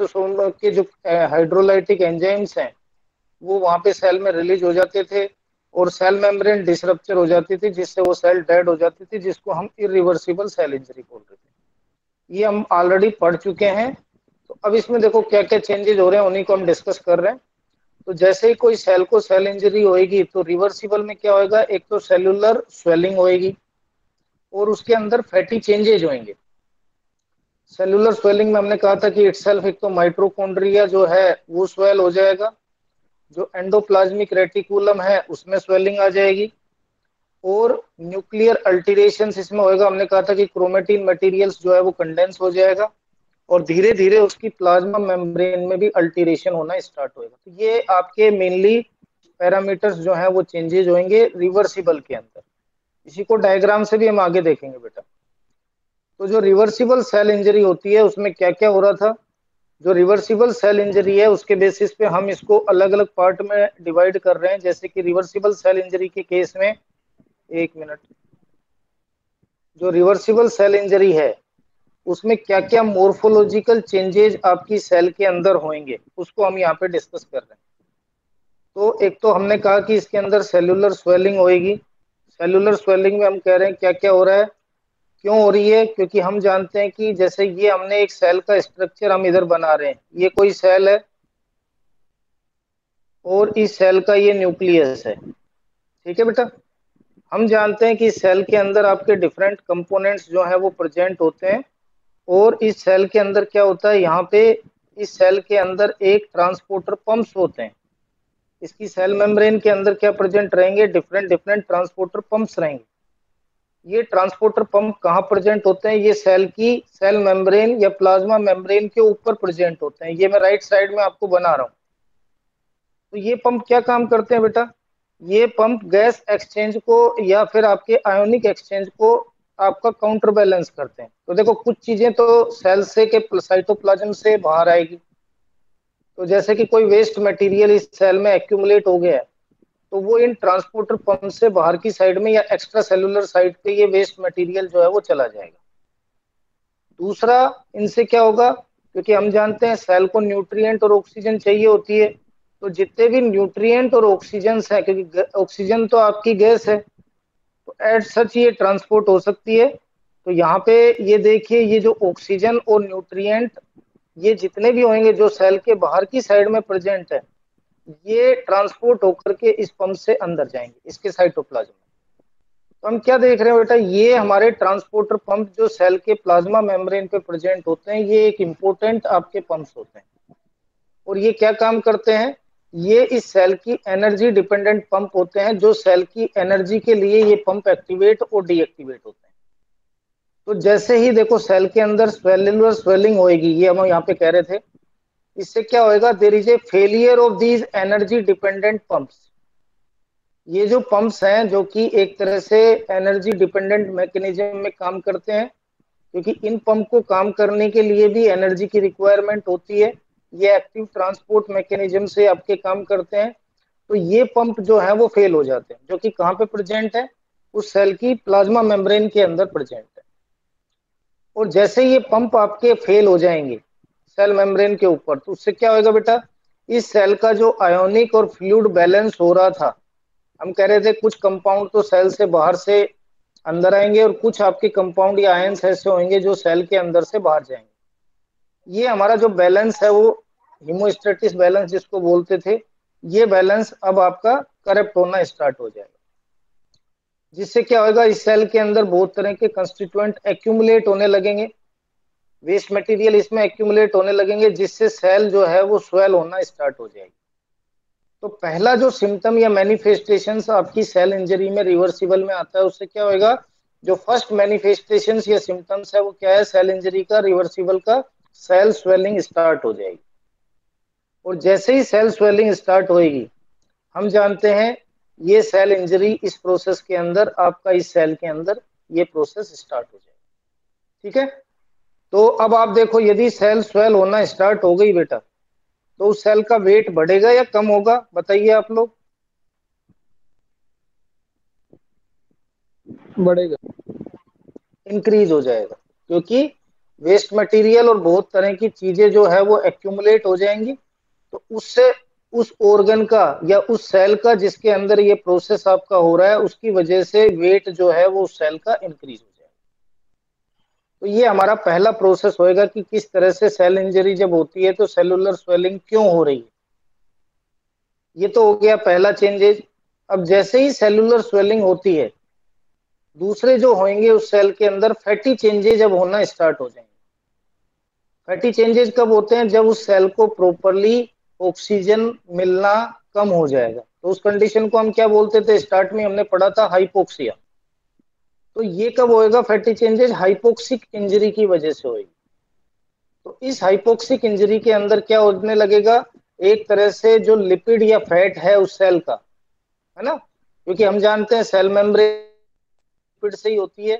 के जो hydrolytic enzymes हैं, वो वहाँ पे सेल में रिलीज़ हो जाते थे और सेल मेम्ब्रेन डिसरप्चर हो जाती थी, जिससे वो सेल डेड हो जाती थी, जिसको हम इरिवर्सिबल सेल इंजरी बोलते थे। ये हम ऑलरेडी पढ़ चुके हैं। तो अब इसमें देखो क्या क्या चेंजेस हो रहे हैं, उन्हीं को हम डिस्कस कर रहे हैं। तो जैसे ही कोई सेल को सेल इंजरी होएगी तो रिवर्सिबल में क्या होएगा? एक तो सेलुलर स्वेलिंग होएगी और उसके अंदर फैटी चेंजेज होंगे सेलुलर स्वेलिंग में हमने कहा था कि इटसेल्फ एक तो माइट्रोकॉन्ड्रिया जो है, वो स्वेल हो जाएगा। जो एंडोप्लाज्मिक रेटिकुलम है, उसमें स्वेलिंग आ जाएगी। और न्यूक्लियर अल्टीरेशन इसमें होएगा। हमने कहा था कि क्रोमेटिन मटेरियल्स जो है, वो कंडेंस हो जाएगा। और धीरे धीरे उसकी प्लाज्मा मेम्ब्रेन में भी अल्टीरेशन होना स्टार्ट होएगा। तो ये आपके मेनली पैरामीटर्स जो है, वो चेंजेज होंगे रिवर्सिबल के अंदर। इसी को डायग्राम से भी हम आगे देखेंगे बेटा। तो जो रिवर्सिबल सेल इंजरी होती है, उसमें क्या क्या हो रहा था? जो रिवर्सिबल सेल इंजरी है, उसके बेसिस पे हम इसको अलग अलग पार्ट में डिवाइड कर रहे हैं, जैसे कि रिवर्सिबल सेल इंजरी के केस में, एक मिनट जो रिवर्सिबल सेल इंजरी है, उसमें क्या क्या मोर्फोलॉजिकल चेंजेज आपकी सेल के अंदर होंगे, उसको हम यहाँ पे डिस्कस कर रहे हैं। तो एक तो हमने कहा कि इसके अंदर सेलुलर स्वेलिंग होएगी। सेलुलर स्वेलिंग में हम कह रहे हैं क्या क्या हो रहा है? क्यों हो रही है? क्योंकि हम जानते हैं कि जैसे ये हमने एक सेल का स्ट्रक्चर हम इधर बना रहे हैं। ये कोई सेल है? और इस सेल का ये न्यूक्लियस है। ठीक है बेटा? हम जानते हैं कि सेल के अंदर आपके डिफरेंट कंपोनेंट्स जो है वो प्रेजेंट होते हैं। और इस सेल के अंदर क्या होता है? यहाँ पे इस सेल के अंदर एक ट्रांसपोर्टर पंप्स होते हैं। इसकी सेल मेम्ब्रेन के अंदर क्या प्रेजेंट रहेंगे? डिफरेंट डिफरेंट ट्रांसपोर्टर पंप्स रहेंगे। ये ट्रांसपोर्टर पंप कहाँ प्रेजेंट होते हैं? ये सेल की सेल मेम्ब्रेन या प्लाज्मा मेम्ब्रेन के ऊपर प्रेजेंट होते हैं। ये मैं राइट साइड में आपको बना रहा हूँ। तो ये पंप क्या काम करते हैं बेटा? ये पंप गैस एक्सचेंज को या फिर आपके आयोनिक एक्सचेंज को आपका काउंटर बैलेंस करते हैं। तो देखो, कुछ चीज़ें तो सेल से के साइटोप्लाज्म से बाहर आएगी। तो जैसे कि कोई वेस्ट मटेरियल इस सेल में एक्यूमुलेट हो गया है तो वो इन ट्रांसपोर्टर पंप से बाहर की साइड में या एक्स्ट्रा सेलुलर साइड पे ये वेस्ट मटेरियल जो है वो चला जाएगा। दूसरा, इनसे क्या होगा? क्योंकि हम जानते हैं सेल को न्यूट्रिएंट और ऑक्सीजन चाहिए होती है तो जितने भी न्यूट्रिएंट और ऑक्सीजन है, क्योंकि ऑक्सीजन तो आपकी गैस है तो एट सच ये ट्रांसपोर्ट हो सकती है। तो यहाँ पे ये देखिए, ये जो ऑक्सीजन और न्यूट्रिएंट ये जितने भी होंगे जो सेल के बाहर की साइड में प्रेजेंट है ये ट्रांसपोर्ट होकर के इस पंप से अंदर जाएँगे, इसके साइटोप्लाज्म। में तो हम क्या देख रहे हैं बेटा, ये हमारे ट्रांसपोर्टर पंप जो सेल के प्लाज्मा मेम्ब्रेन पे प्रेजेंट होते हैं, ये एक इम्पोर्टेंट आपके पंप्स होते हैं। और ये क्या काम करते हैं? ये इस सेल की एनर्जी डिपेंडेंट पंप होते हैं, जो सेल की एनर्जी के लिए ये पंप एक्टिवेट और डीएक्टिवेट होते हैं। तो जैसे ही देखो, सेल के अंदर स्वेलुलर स्वेलिंग होएगी, ये हम यहाँ पे कह रहे थे। इससे क्या होएगा? There is a failure of these energy dependent pumps ये जो पंप्स हैं, जो कि एक तरह से एनर्जी डिपेंडेंट मैकेनिज्म में काम करते हैं, क्योंकि इन पंप को काम करने के लिए भी एनर्जी की रिक्वायरमेंट होती है, ये एक्टिव ट्रांसपोर्ट मैकेनिज्म से आपके काम करते हैं। तो ये पंप जो है, वो फेल हो जाते हैं। जो कि कहाँ पे प्रेजेंट है? उस सेल की प्लाज्मा मेम्ब्रेन के अंदर प्रेजेंट है। और जैसे ये पंप आपके फेल हो जाएँगे सेल मेम्ब्रेन के ऊपर। तो उससे क्या होगा बेटा? इस सेल का जो आयोनिक और फ्लूड बैलेंस हो रहा था, हम कह रहे थे कुछ कंपाउंड तो सेल से बाहर से अंदर आएँगे और कुछ आपके कंपाउंड या आयंस ऐसे होंगे जो सेल के अंदर से बाहर जाएँगे। ये हमारा जो बैलेंस है वो हिमोस्टेटिस बैलेंस जिसको बोलते थे, ये बैलेंस अब आपका करप्ट होना स्टार्ट हो जाएगा। जिससे क्या होगा इस सेल के अंदर बहुत तरह के कंस्टिट्यूएंट एक्यूमुलेट होने लगेंगे। वेस्ट मटेरियल इसमें एक्यूमुलेट होने लगेंगे, जिससे सेल जो है वो स्वेल होना स्टार्ट हो जाएगी। तो पहला जो सिम्टम या मैनिफेस्टेशन आपकी सेल इंजरी में रिवर्सिबल में आता है, उससे क्या होगा जो फ़र्स्ट मैनिफेस्टेशन या सिम्टम्स है, वो क्या है? सेल इंजरी का रिवर्सिबल का सेल स्वेलिंग स्टार्ट हो जाएगी। और जैसे ही सेल स्वेलिंग स्टार्ट होएगी, हम जानते हैं ये सेल इंजरी इस प्रोसेस के अंदर, आपका इस सेल के अंदर ये प्रोसेस स्टार्ट हो जाएगा। ठीक है? तो अब आप देखो यदि सेल स्वेल होना स्टार्ट हो गई बेटा तो उस सेल का वेट बढ़ेगा या कम होगा? बताइए आप लोग। बढ़ेगा। इंक्रीज हो जाएगा क्योंकि वेस्ट मटेरियल और बहुत तरह की चीज़ें जो है वो एक्यूमुलेट हो जाएँगी। तो उससे उस ऑर्गन का या उस सेल का जिसके अंदर ये प्रोसेस आपका हो रहा है उसकी वजह से वेट जो है वो उस सेल का इंक्रीज हो तो ये हमारा पहला प्रोसेस होएगा कि किस तरह से सेल इंजरी जब होती है तो सेलुलर स्वेलिंग क्यों हो रही है? ये तो हो गया पहला चेंजेज अब जैसे ही सेलुलर स्वेलिंग होती है, दूसरे जो होंगे उस सेल के अंदर फैटी चेंजेज अब होना स्टार्ट हो जाएँगे। फैटी चेंजेज कब होते हैं? जब उस सेल को प्रॉपरली ऑक्सीजन मिलना कम हो जाएगा। तो उस कंडीशन को हम क्या बोलते थे? स्टार्ट में हमने पढ़ा था हाइपोक्सिया तो ये कब होएगा? फैटी चेंजेज हाइपोक्सिक इंजरी की वजह से होगी तो इस हाइपोक्सिक इंजरी के अंदर क्या होने लगेगा? एक तरह से जो लिपिड या फैट है उस सेल का, है ना? क्योंकि हम जानते हैं सेल मेम्ब्रेन लिपिड से ही होती है।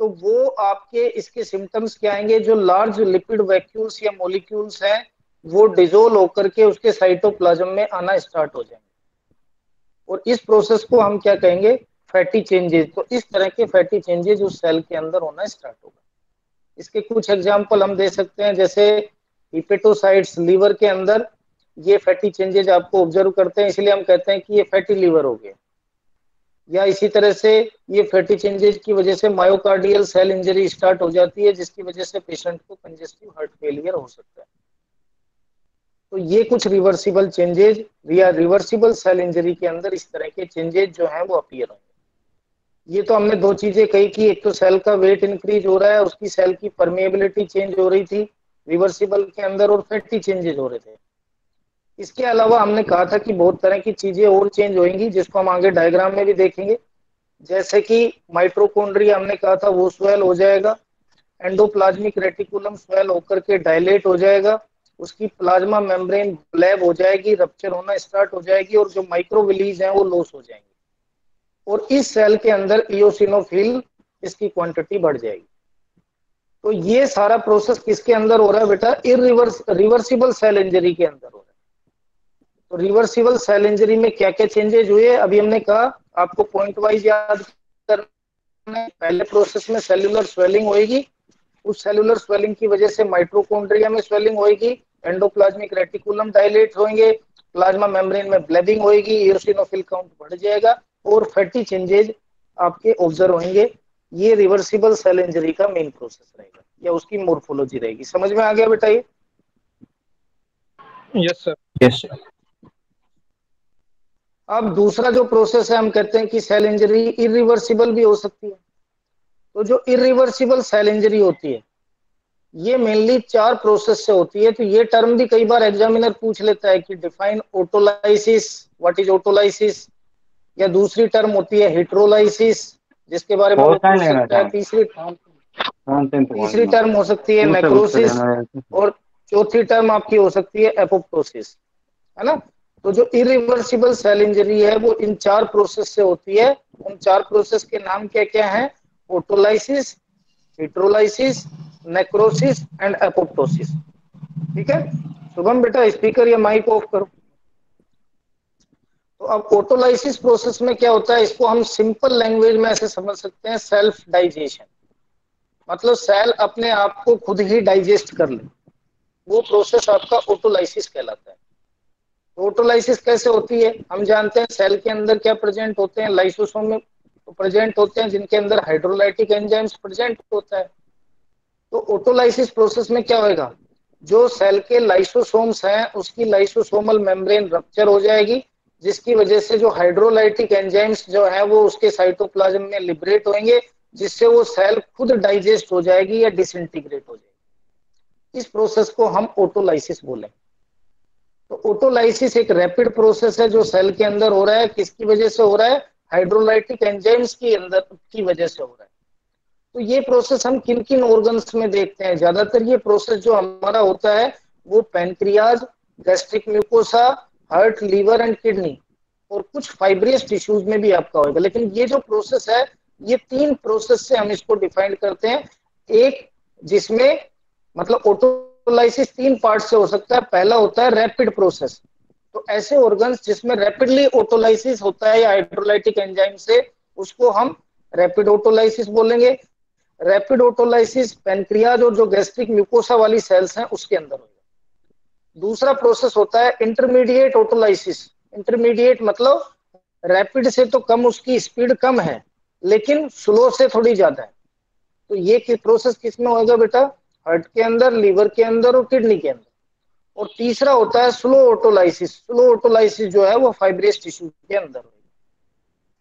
तो वो आपके इसके सिम्टम्स क्या आएँगे? जो लार्ज लिपिड वैक्यूल्स या मोलिक्यूल्स हैं, वो डिजोल्व होकर के उसके साइटोप्लाज्म में आना स्टार्ट हो जाएँगे। और इस प्रोसेस को हम क्या कहेंगे? फैटी चेंजेस तो इस तरह के फैटी चेंजेस उस सेल के अंदर होना स्टार्ट होगा इसके कुछ एग्ज़ाम्पल हम दे सकते हैं, जैसे हिपेटोसाइट्स लीवर के अंदर ये फैटी चेंजेज आपको ऑब्ज़र्व करते हैं, इसलिए हम कहते हैं कि ये फैटी लीवर हो गया या इसी तरह से ये फैटी चेंजेज की वजह से मायोकार्डियल सेल इंजरी स्टार्ट हो जाती है, जिसकी वजह से पेशेंट को कंजेस्टिव हार्ट फेलियर हो सकता है। तो ये कुछ रिवर्सिबल चेंजेज या रिवर्सिबल सेल इंजरी के अंदर इस तरह के चेंजेज जो हैं वो अपियर होंगे। ये तो हमने दो चीज़ें कही कि एक तो सेल का वेट इंक्रीज हो रहा है, उसकी सेल की परमेबिलिटी चेंज हो रही थी रिवर्सिबल के अंदर और फैटी चेंजेज हो रहे थे। इसके अलावा हमने कहा था कि बहुत तरह की चीज़ें और चेंज होंगी, जिसको हम आगे डायग्राम में भी देखेंगे। जैसे कि माइट्रोकोन्ड्रिया हमने कहा था, वो स्वेल हो जाएगा एंडोप्लाज्मिक रेटिकुलम स्वेल होकर के डायलेट हो जाएगा, उसकी प्लाज्मा मेम्ब्रेन ब्लैब हो जाएगी रप्चर होना स्टार्ट हो जाएगी, और जो माइक्रोविलीज हैं वो लॉस हो जाएँगे। और इस सेल के अंदर इोसिनोफिल इसकी क्वांटिटी बढ़ जाएगी। तो ये सारा प्रोसेस किसके अंदर हो रहा है बेटा? इरिवर्स रिवर्सिबल सेल इंजरी के अंदर हो रहा है। तो रिवर्सिबल सेल इंजरी में क्या क्या चेंजेज हुए अभी हमने कहा, आपको पॉइंट वाइज याद करना पहले प्रोसेस में सेलुलर स्वेलिंग होगी उस सेलुलर स्वेलिंग की वजह से माइट्रोकोन्ड्रिया में स्वेलिंग होगी एंडोप्लाज्मिक रेटिकुलम डायलेट होंगे प्लाज्मा मेम्ब्रेन में ब्लेबिंग होगी इयोसिनोफिल काउंट बढ़ जाएगा। और फैटी चेंजेज आपके ऑब्ज़र्व होंगे। ये रिवर्सिबल सेल इंजरी का मेन प्रोसेस रहेगा या उसकी मोर्फोलॉजी रहेगी। समझ में आ गया बेटा ये? यस सर यस सर अब दूसरा जो प्रोसेस है हम कहते हैं कि सेल इंजरी इरिवर्सिबल भी हो सकती है। तो जो इरिवर्सिबल सेल इंजरी होती है ये मेनली चार प्रोसेस से होती है। तो ये टर्म भी कई बार एग्जामिनर पूछ लेता है कि define autolysis what is autolysis या दूसरी टर्म होती है हिट्रोलाइसिस जिसके बारे में है तीसरी तीसरी टर्म हो सकती है नेक्रोसिस और चौथी टर्म आपकी हो सकती है एपोप्टोसिस है ना? तो जो इरिवर्सिबल सेल इंजरी है वो इन चार प्रोसेस से होती है। उन चार प्रोसेस के नाम क्या क्या है? Autolysis heterolysis necrosis and apoptosis ठीक है? शुभम बेटा स्पीकर या माइक ऑफ़ करो। तो अब ओटोलाइसिस प्रोसेस में क्या होता है, इसको हम सिंपल लैंग्वेज में ऐसे समझ सकते हैं सेल्फ डाइजेशन मतलब सेल अपने आप को खुद ही डाइजेस्ट कर ले। वो प्रोसेस आपका ओटोलाइसिस कहलाता है। ऑटोलाइसिस कैसे होती है? हम जानते हैं सेल के अंदर क्या प्रेजेंट होते हैं लाइसोसोम में तो प्रेजेंट होते हैं, जिनके अंदर हाइड्रोलाइटिक एंजाइम्स प्रेजेंट होता है। तो ऑटोलाइसिस प्रोसेस में क्या होएगा? जो सेल के लाइसोसोम्स हैं, उसकी लाइसोसोमल मेम्ब्रेन रप्चर हो जाएगी जिसकी वजह से जो हाइड्रोलाइटिक एंजाइम्स जो है, वो उसके साइटोप्लाज्म में लिबरेट होंगे जिससे वो सेल खुद डाइजेस्ट हो जाएगी या डिसइंटीग्रेट हो जाएगी। इस प्रोसेस को हम ऑटोलाइसिस बोलें। तो ऑटोलाइसिस एक रैपिड प्रोसेस है जो सेल के अंदर हो रहा है। किसकी वजह से हो रहा है? हाइड्रोलाइटिक एंजाइम्स की अंदर, की वजह से हो रहा है। तो ये प्रोसेस हम किन किन ऑर्गन्स में देखते हैं? ज़्यादातर ये प्रोसेस जो हमारा होता है, वो pancreas gastric mucosa heart, liver and kidney और कुछ फाइब्रियस टिश्यूज में भी आपका होगा। लेकिन ये जो प्रोसेस है, ये तीन प्रोसेस से हम इसको डिफाइन करते हैं। एक, जिसमें मतलब इलेक्ट्रोलाइसिस तीन पार्ट से हो सकता है। पहला होता है रैपिड प्रोसेस तो ऐसे ऑर्गन्स जिसमें रैपिडली ऑटोलाइसिस होता है या हाइड्रोलाइटिक एंजाइम से, उसको हम रैपिड ऑटोलाइसिस बोलेंगे। रैपिड ऑटोलाइसिस पेनक्रियाज और जो गैस्ट्रिक म्यूकोसा वाली सेल्स हैं, उसके अंदर होगा दूसरा प्रोसेस होता है इंटरमीडिएट ऑटोलाइसिस इंटरमीडिएट मतलब रैपिड से तो कम उसकी स्पीड कम है, लेकिन स्लो से थोड़ी ज़्यादा है। तो ये कि प्रोसेस किसमें होगा बेटा? हार्ट के अंदर लीवर के अंदर और किडनी के अंदर। और तीसरा होता है स्लो ऑटोलाइसिस स्लो ऑटोलाइसिस जो है वो फाइब्रेस टिश्यू के अंदर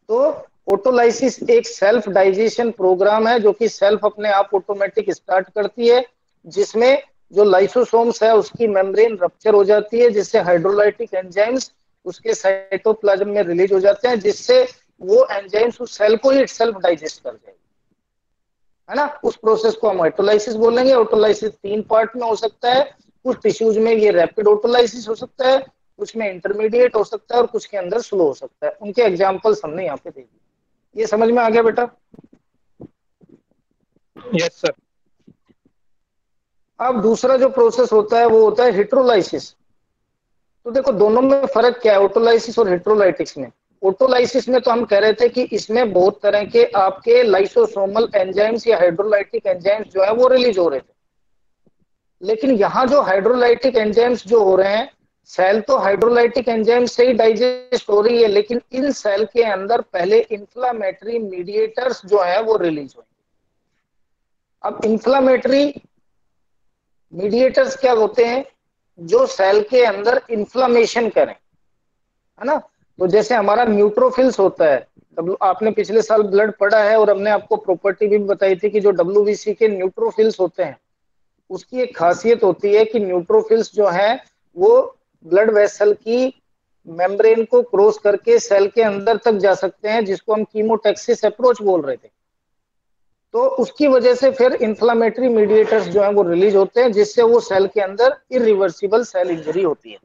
तो ऑटोलाइसिस एक सेल्फ डाइजेशन प्रोग्राम है, जो कि सेल्फ अपने आप ऑटोमेटिक स्टार्ट करती है, जिसमें जो लाइसोसोम्स है, उसकी मेम्ब्रेन रप्चर हो जाती है, जिससे हाइड्रोलाइटिक एंजाइम्स उसके साइटोप्लाज्म में रिलीज़ हो जाते हैं, जिससे वो एंजाइम्स उस सेल को ही सेल्फ डाइजेस्ट कर जाएगी है ना? उस प्रोसेस को हम ऑटोलाइसिस बोलेंगे। ऑटोलाइसिस तीन पार्ट में हो सकता है। कुछ टिश्यूज में ये रैपिड ऑटोलाइसिस हो सकता है, कुछ में इंटरमीडिएट हो सकता है और कुछ के अंदर स्लो हो सकता है। उनके एग्जाम्पल्स हमने यहाँ पे दे दिए। ये समझ में आ गया बेटा? यस सर अब दूसरा जो प्रोसेस होता है, वो होता है हिट्रोलाइसिस तो देखो, दोनों में फ़र्क क्या है? ऑटोलाइसिस और हिट्रोलाइटिक्स में. ऑटोलाइसिस में तो हम कह रहे थे कि इसमें बहुत तरह के आपके लाइसोसोमल एंजाइम्स या हाइड्रोलाइटिक एंजाइम्स जो है, वो रिलीज़ हो रहे थे. लेकिन यहाँ जो हाइड्रोलाइटिक एंजाइम्स जो हो रहे हैं सेल तो हाइड्रोलाइटिक एंजाइम से ही डाइजेस्ट हो रही है, लेकिन इन सेल के अंदर पहले इंफ्लामेटरी मीडिएटर्स जो है, वो रिलीज़ हुए अब इंफ्लामेटरी मीडिएटर्स क्या होते हैं? जो सेल के अंदर इंफ्लामेशन करें, है ना? तो जैसे हमारा न्यूट्रोफिल्स होता है आपने पिछले साल ब्लड पढ़ा है और हमने आपको प्रॉपर्टी भी बताई थी कि जो डब्ल्यू के न्यूट्रोफिल्स होते हैं, उसकी एक खासियत होती है कि न्यूट्रोफिल्स जो है, वो ब्लड वेसल की मेम्ब्रेन को क्रॉस करके सेल के अंदर तक जा सकते हैं, जिसको हम कीमोटेक्सिस अप्रोच बोल रहे थे। तो उसकी वजह से फिर इंफ्लामेटरी मीडिएटर्स जो है वो रिलीज़ होते हैं, जिससे वो सेल के अंदर इरिवर्सिबल सेल इंजरी होती है।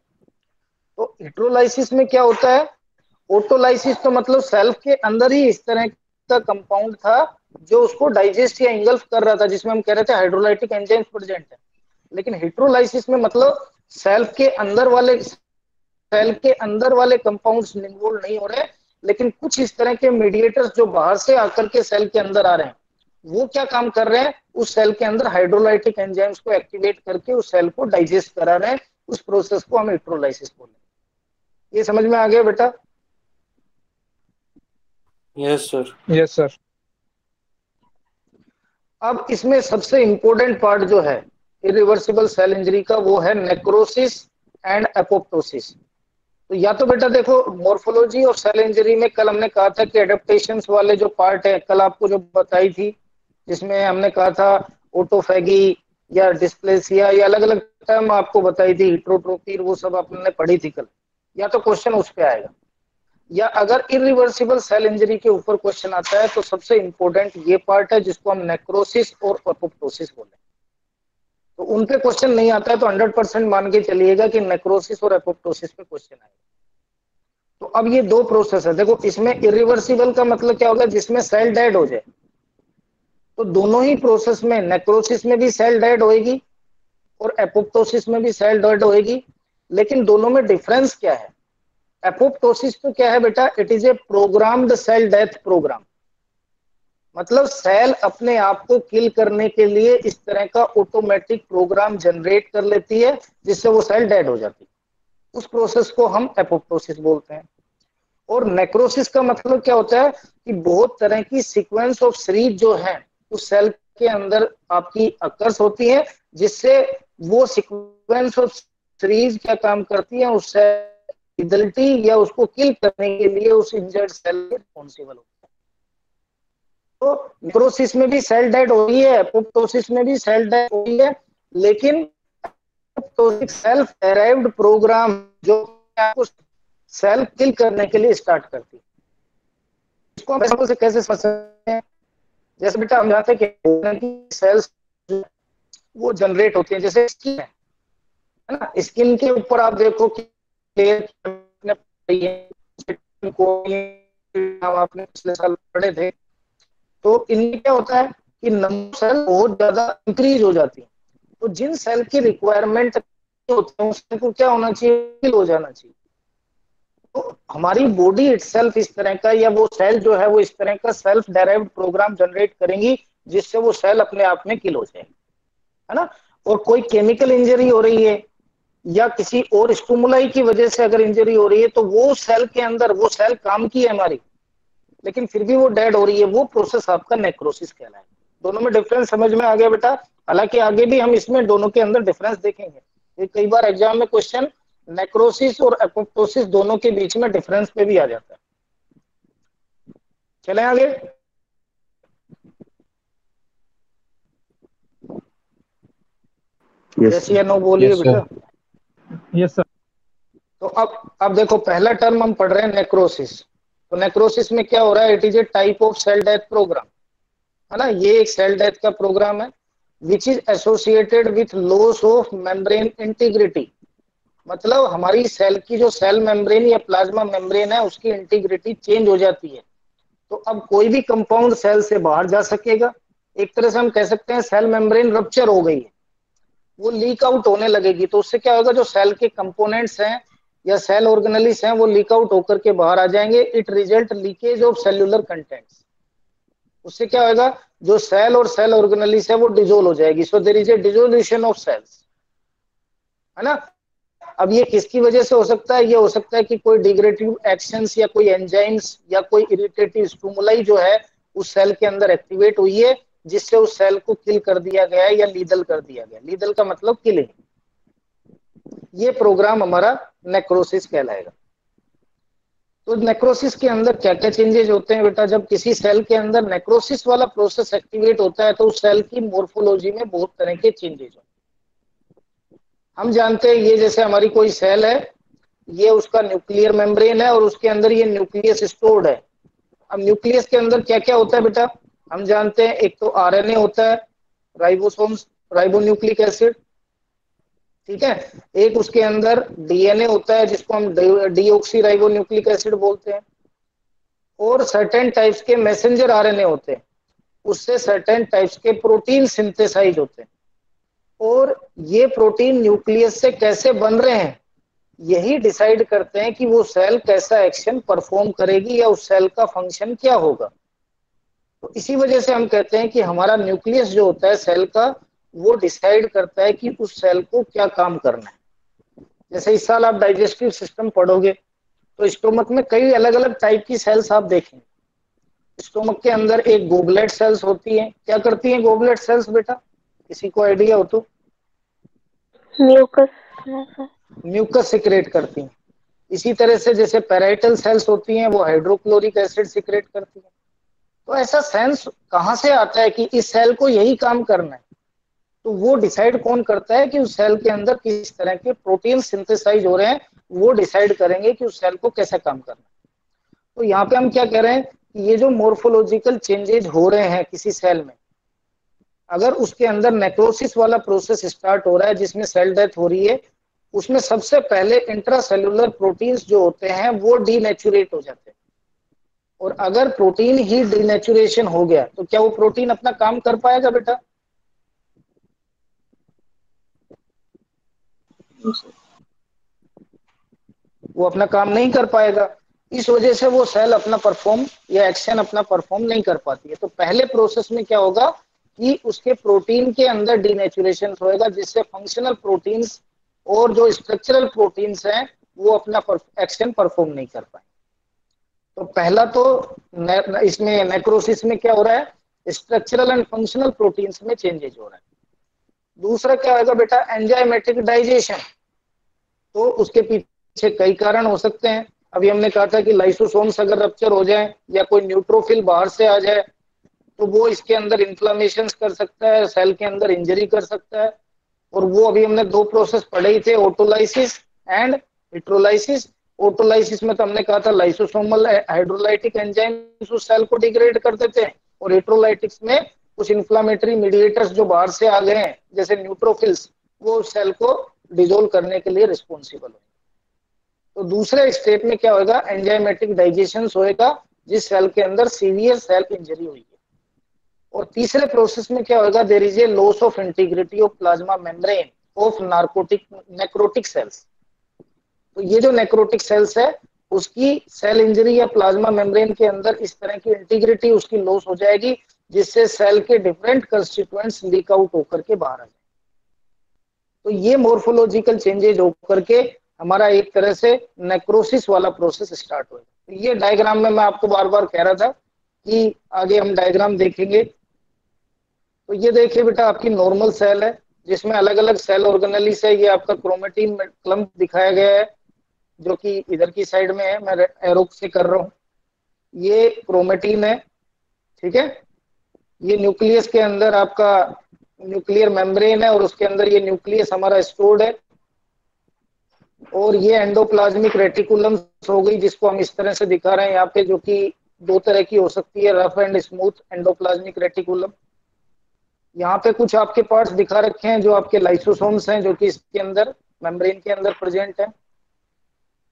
तो हिट्रोलाइसिस में क्या होता है? ऑटोलाइसिस तो मतलब सेल के अंदर ही इस तरह का कंपाउंड था जो उसको डाइजेस्ट या इंगल्फ कर रहा था, जिसमें हम कह रहे थे हाइड्रोलाइटिक एंजाइम्स प्रेजेंट है। लेकिन हिट्रोलाइसिस में मतलब सेल के अंदर वाले सेल के अंदर वाले कंपाउंड्स इन्वॉल्व नहीं हो रहे, लेकिन कुछ इस तरह के मीडिएटर्स जो बाहर से आकर के सेल के अंदर आ रहे हैं। वो क्या काम कर रहे हैं? उस सेल के अंदर हाइड्रोलाइटिक एंजाइम्स को एक्टिवेट करके उस सेल को डाइजेस्ट करा रहे हैं। उस प्रोसेस को हम हिट्रोलाइसिस बोले ये समझ में आ गया बेटा? यस सर यस सर अब इसमें सबसे इंपॉर्टेंट पार्ट जो है इरिवर्सिबल सेल इंजरी का वो है नेक्रोसिस एंड एपोप्टोसिस तो या तो बेटा देखो मोर्फोलॉजी और सेल इंजरी में कल हमने कहा था कि एडेप्टेशन वाले जो पार्ट है कल आपको जो बताई थी जिसमें हमने कहा था ओटोफेगी या डिस्प्लेसिया या अलग अलग टर्म आपको बताई थी हिट्रोट्रोपी वो सब आपने पढ़ी थी कल। या तो क्वेश्चन उस पर आएगा। या अगर इरिवर्सिबल सेल इंजरी के ऊपर क्वेश्चन आता है तो सबसे इंपॉर्टेंट ये पार्ट है जिसको हम नेक्रोसिस और अपोप्टोसिस बोले तो उन पे क्वेश्चन नहीं आता है तो हंड्रेड परसेंट मान के चलिएगा कि नेक्रोसिस और एपोप्टोसिस पे क्वेश्चन आएगा। तो अब ये दो प्रोसेस है। देखो, इसमें इरिवर्सिबल का मतलब क्या होगा? जिसमें सेल डेड हो जाए। तो दोनों ही प्रोसेस में नेक्रोसिस में भी सेल डेड होएगी और एपोप्टोसिस में भी सेल डेड होएगी। लेकिन दोनों में डिफरेंस क्या है? एपोप्टोसिस तो क्या है बेटा? It is a programmed cell death program मतलब सेल अपने आप को किल करने के लिए इस तरह का ऑटोमेटिक प्रोग्राम जनरेट कर लेती है, जिससे वो सेल डेड हो जाती है। उस प्रोसेस को हम एपोप्टोसिस बोलते हैं। और नेक्रोसिस का मतलब क्या होता है कि बहुत तरह की सीक्वेंस ऑफ़ सीरीज़ जो है उस सेल के अंदर आपकी अकर्स होती है, जिससे वो सीक्वेंस ऑफ़ सीरीज़ क्या काम करती है, उस सेल या उसको किल करने के लिए उस इंजर्ड सेल रिस्पॉन्सिबल होती है। तो नेक्रोसिस में भी सेल डेड हो रही है एपोप्टोसिस में भी सेल डेड हो रही है, लेकिन सेल्फ अराइव्ड प्रोग्राम जो आपको सेल किल करने के लिए स्टार्ट करती है। इसको हम कैसे समझ सकते हैं? जैसे बेटा हम जानते हैं कि सेल्स वो जनरेट होती है, जैसे स्किन है ना? स्किन के ऊपर आप देखो कि आपने पिछले साल पढ़े थे। तो इनमें क्या होता है कि नंबर सेल बहुत ज़्यादा इंक्रीज हो जाती है। तो जिन सेल की रिक्वायरमेंट होती है, उसको क्या होना चाहिए? हो जाना चाहिए। हमारी बॉडी इट इस तरह का या वो सेल जो है वो इस तरह का सेल्फ डायरेक्ट प्रोग्राम जनरेट करेंगी, जिससे वो सेल अपने आप में किल हो जाए है ना? और कोई केमिकल इंजरी हो रही है या किसी और स्टूमुलाई की वजह से अगर इंजरी हो रही है तो वो सेल के अंदर, वो सेल काम की है हमारी। लेकिन फिर भी वो डेड हो रही है, वो प्रोसेस आपका नेक्रोसिस कहलाए दोनों में डिफरेंस समझ में आ गया बेटा? हालाँकि आगे भी हम इसमें दोनों के अंदर डिफरेंस देखेंगे। कई बार एग्ज़ाम में क्वेश्चन नेक्रोसिस और एपोप्टोसिस दोनों के बीच में डिफरेंस पे भी आ जाता है। चले आगे। यस या नो बोलिए बेटा। यस सर तो अब अब देखो पहला टर्म हम पढ़ रहे हैं नेक्रोसिस तो नेक्रोसिस में क्या हो रहा है? It is a type of cell death program है ना? ये एक सेल डेथ का प्रोग्राम है which is associated with loss of membrane integrity मतलब हमारी सेल की जो सेल मेम्ब्रेन या प्लाज्मा मेम्ब्रेन है, उसकी इंटीग्रिटी चेंज हो जाती है। तो अब कोई भी कंपाउंड सेल से बाहर जा सकेगा। एक तरह से हम कह सकते हैं सेल मेम्ब्रेन रप्चर हो गई है। वो लीक आउट होने लगेगी। तो उससे क्या होगा, जो सेल के कंपोनेंट्स हैं या सेल ऑर्गेनलिस हैं, वो लीक आउट होकर के बाहर आ जाएँगे। It result leakage of cellular contents उससे क्या होगा, जो सेल और सेल ऑर्गेनलिस है, वो डिजोल्व हो जाएगी। So there is a dissolution of cells है ना? अब ये किसकी वजह से हो सकता है? ये हो सकता है कि कोई डिग्रेटिव एक्शंस या कोई एंजाइम्स या कोई इरिटेटिव स्टूमुलाई जो है, उस सेल के अंदर एक्टिवेट हुई है, जिससे उस सेल को किल कर दिया गया है या लीदल कर दिया गया लीदल का मतलब किलिंग ये प्रोग्राम हमारा नेक्रोसिस कहलाएगा। तो नेक्रोसिस के अंदर क्या क्या चेंजेस होते हैं बेटा? जब किसी सेल के अंदर नेक्रोसिस वाला प्रोसेस एक्टिवेट होता है तो उस सेल की मोर्फोलॉजी में बहुत तरह के चेंजेस होते हैं। हम जानते हैं, ये जैसे हमारी कोई सेल है, ये उसका न्यूक्लियर मेम्ब्रेन है और उसके अंदर ये न्यूक्लियस स्टोर्ड है। अब न्यूक्लियस के अंदर क्या क्या होता है बेटा? हम जानते हैं, एक तो आरएनए होता है राइबोसोम्स राइबोन्यूक्लिक एसिड ठीक है? एक उसके अंदर डीएनए होता है, जिसको हम डीऑक्सी राइबोन्यूक्लिक एसिड बोलते हैं। और सर्टेन टाइप्स के मैसेंजर आरएनए होते हैं। उससे सर्टेन टाइप्स के प्रोटीन सिंथेसाइज होते हैं। और ये प्रोटीन न्यूक्लियस से कैसे बन रहे हैं, यही डिसाइड करते हैं कि वो सेल कैसा एक्शन परफॉर्म करेगी या उस सेल का फ़ंक्शन क्या होगा। तो इसी वजह से हम कहते हैं कि हमारा न्यूक्लियस जो होता है सेल का, वो डिसाइड करता है कि उस सेल को क्या काम करना है। जैसे इस साल आप डाइजेस्टिव सिस्टम पढ़ोगे तो स्टोमक में कई अलग अलग टाइप की सेल्स आप देखेंगे। स्टोमक के अंदर एक गोबलेट सेल्स होती है। क्या करती है गोबलेट सेल्स बेटा? किसी को आइडिया हो तो? म्यूकस म्यूकस सिक्रेट करती हैं। इसी तरह से जैसे पेराइटल सेल्स होती हैं वो हाइड्रोक्लोरिक एसिड सिक्रेट करती हैं। तो ऐसा सेंस कहाँ से आता है कि इस सेल को यही काम करना है? तो वो डिसाइड कौन करता है कि उस सेल के अंदर किस तरह के प्रोटीन सिंथेसाइज हो रहे हैं वो डिसाइड करेंगे कि उस सेल को कैसे काम करना है। तो यहाँ पे हम क्या कह रहे हैं कि ये जो मोर्फोलॉजिकल चेंजेज हो रहे हैं किसी सेल में अगर उसके अंदर नेक्रोसिस वाला प्रोसेस स्टार्ट हो रहा है, जिसमें सेल डेथ हो रही है, उसमें सबसे पहले इंट्रासेलुलर प्रोटीन्स जो होते हैं, वो डीनेचुरेट हो जाते हैं। और अगर प्रोटीन ही डीनेचुरेशन हो गया तो क्या वो प्रोटीन अपना काम कर पाएगा बेटा? वो अपना काम नहीं कर पाएगा। इस वजह से वो सेल अपना परफॉर्म या एक्शन अपना परफॉर्म नहीं कर पाती है। तो पहले प्रोसेस में क्या होगा? कि उसके प्रोटीन के अंदर डिनेचुरेशन होएगा, जिससे फंक्शनल प्रोटीन्स और जो स्ट्रक्चरल प्रोटीन्स हैं, वो अपना एक्शन परफॉर्म नहीं कर पाए तो पहला तो इसमें नेक्रोसिस में क्या हो रहा है? स्ट्रक्चरल एंड फंक्शनल प्रोटीन्स में चेंजेज हो रहा है। दूसरा क्या होगा बेटा? एंजाइमेटिक डाइजेशन तो उसके पीछे कई कारण हो सकते हैं। अभी हमने कहा था कि लाइसोसोम्स अगर रप्चर हो जाए या कोई न्यूट्रोफिल बाहर से आ जाए तो वो इसके अंदर इन्फ्लामेशन कर सकता है सेल के अंदर इंजरी कर सकता है। और वो अभी हमने दो प्रोसेस पढ़े ही थे ऑटोलाइसिस एंड हिट्रोलाइसिस ओटोलाइसिस में तो हमने कहा था लाइसोसोमल हाइड्रोलाइटिक एंजाइम उस सेल को डिग्रेड कर देते हैं। और हिट्रोलाइटिक्स में कुछ इन्फ्लामेटरी मीडिएटर्स जो बाहर से आ गए हैं, जैसे न्यूट्रोफिल्स वो उस सेल को डिजोल्व करने के लिए रिस्पॉन्सिबल हो। तो दूसरे स्टेप में क्या होगा एंजाइमेटिक डाइजेशन होएगा, जिस सेल के अंदर सीवियर सेल इंजरी हुई है। और तीसरे प्रोसेस में क्या होगा there is a loss of integrity of plasma membrane of narcotic necrotic cells तो ये जो नेक्रोटिक सेल्स है, उसकी सेल इंजरी या प्लाज्मा मेम्ब्रेन के अंदर इस तरह की इंटीग्रिटी उसकी लॉस हो जाएगी, जिससे सेल के डिफरेंट कंस्टिट्यूएंट्स लीक आउट होकर के बाहर आ जाए तो ये मोर्फोलॉजिकल चेंजेज होकर के हमारा एक तरह से नेक्रोसिस वाला प्रोसेस स्टार्ट हो तो ये डायग्राम में मैं आपको बार बार कह रहा था कि आगे हम डायग्राम देखेंगे। तो ये देखिए बेटा, आपकी नॉर्मल सेल है, जिसमें अलग अलग सेल ऑर्गेनलीस है ये आपका क्रोमेटिन क्लम्प दिखाया गया है, जो कि इधर की साइड में है, मैं एरो से कर रहा हूँ। ये क्रोमेटिन है, ठीक है? ये न्यूक्लियस के अंदर आपका न्यूक्लियर मेम्ब्रेन है, और उसके अंदर ये न्यूक्लियस हमारा स्टोर्ड है। और ये एंडोप्लाज्मिक रेटिकुलम हो गई, जिसको हम इस तरह से दिखा रहे हैं यहाँ पे, जो कि दो तरह की हो सकती है rough and smooth endoplasmic reticulum यहाँ पे कुछ आपके पार्ट्स दिखा रखे हैं जो आपके लाइसोसोम्स हैं, जो कि इसके अंदर मेम्ब्रेन के अंदर प्रेजेंट है।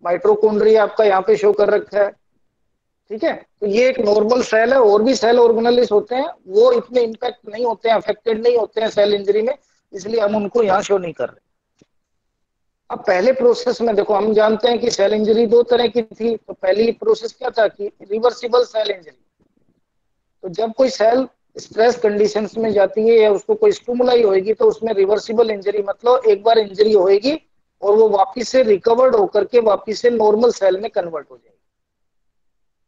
माइट्रोकोन्ड्री आपका यहाँ पे शो कर रखा है। ठीक है? तो ये एक नॉर्मल सेल है, और भी सेल ऑर्गेनलिस होते हैं, वो इतने इम्पैक्ट नहीं होते हैं अफेक्टेड नहीं होते हैं सेल इंजरी में, इसलिए हम उनको यहाँ शो नहीं कर रहे। अब पहले प्रोसेस में देखो, हम जानते हैं कि सेल इंजरी दो तरह की थी तो पहली प्रोसेस क्या था कि रिवर्सिबल सेल इंजरी तो जब कोई सेल स्ट्रेस कंडीशंस में जाती है या उसको कोई स्टूमुलाई होगी तो उसमें रिवर्सिबल इंजरी मतलब एक बार इंजरी होएगी और वो वापिस से रिकवर्ड होकर के वापिस से नॉर्मल सेल में कन्वर्ट हो जाएगी।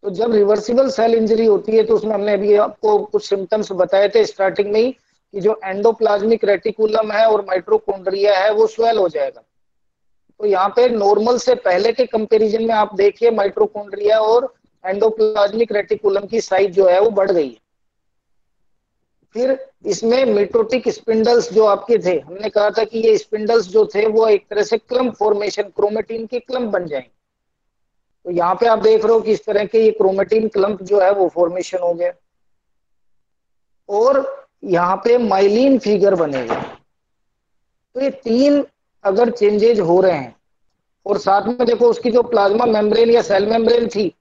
तो जब रिवर्सिबल सेल इंजरी होती है तो उसमें हमने अभी आपको कुछ सिम्टम्स बताए थे स्टार्टिंग में ही कि जो एंडोप्लाज्मिक रेटिकुलम है और माइट्रोकोन्ड्रिया है वो स्वेल हो जाएगा। तो यहाँ पे नॉर्मल से पहले के कंपैरिजन में आप देखिए माइट्रोकोन्ड्रिया और एंडोप्लाज्मिक रेटिकुलम की साइज़ जो है वो बढ़ गई है। फिर इसमें मिटोटिक स्पिंडल्स जो आपके थे, हमने कहा था कि ये स्पिंडल्स जो थे, वो एक तरह से क्लम फॉर्मेशन क्रोमेटिन के क्लम बन जाएँगे तो यहाँ पे आप देख रहे हो कि इस तरह के ये क्रोमेटिन क्लम्प जो है, वो फॉर्मेशन हो गया। और यहाँ पे माइलिन फिगर बनेगा तो ये तीन अगर चेंजेज हो रहे हैं, और साथ में देखो उसकी जो प्लाज्मा मेम्ब्रेन या सेल मेम्ब्रेन थी,